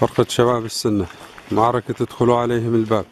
فرقة شباب السنة معركة ادخلوا عليهم الباب.